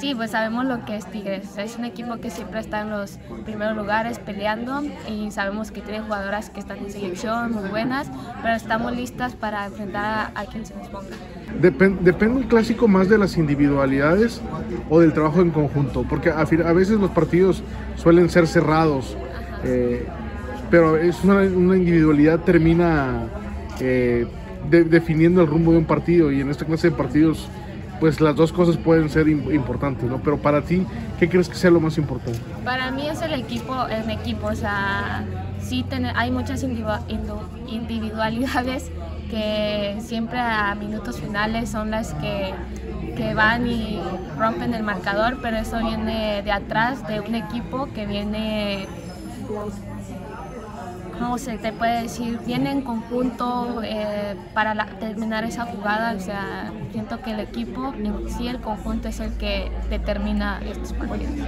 Sí, pues sabemos lo que es Tigres. Es un equipo que siempre está en los primeros lugares peleando y sabemos que tiene jugadoras que están en selección muy buenas, pero estamos listas para enfrentar a, quien se nos ponga. ¿Depende un clásico más de las individualidades o del trabajo en conjunto? Porque a, veces los partidos suelen ser cerrados, eh, pero es una, individualidad termina eh, definiendo el rumbo de un partido y en esta clase de partidos pues las dos cosas pueden ser importantes, ¿no? Pero para ti, ¿qué crees que sea lo más importante? Para mí es el equipo, el equipo, o sea, sí hay muchas individualidades que siempre a minutos finales son las que, que van y rompen el marcador, pero eso viene de atrás de un equipo que viene ¿cómo se te puede decir? Viene en conjunto eh, para terminar esa jugada, o sea, siento que el equipo sí, el conjunto es el que determina estos partidos.